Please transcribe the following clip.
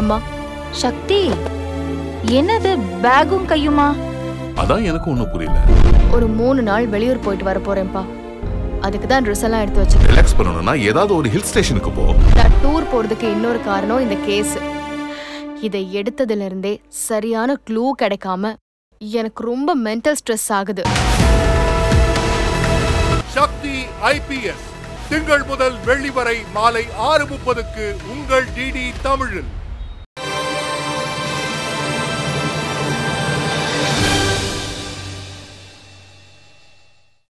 அம்மா சக்தி என்னது பேகும் கையுமா? அதான் எனக்கு ஒன்றும் புரியல. ஒரு மூணு நாள் வெளியூர் போயிட்டு வர போறேன்ப்பா. அதுக்கு தான் ட்ரெஸ் எல்லாம் எடுத்து வச்சு ரிலாக்ஸ் பண்ணணும்னா ஏதாவது ஒரு ஹில் ஸ்டேஷனுக்கு போ. நான் டூர் போறதுக்கு இன்னொரு காரணம் இந்த கேஸ் இதை எடுத்ததுல இருந்தே சரியான க்ளூ கிடைக்காம எனக்கு ரொம்ப மென்டல் ஸ்ட்ரெஸ் ஆகுது. சக்தி ஐபிஎஸ் திங்கள் முதல் வெள்ளி வரை மாலை ஆறு முப்பதுக்கு உங்கள் டிடி தமிழில்.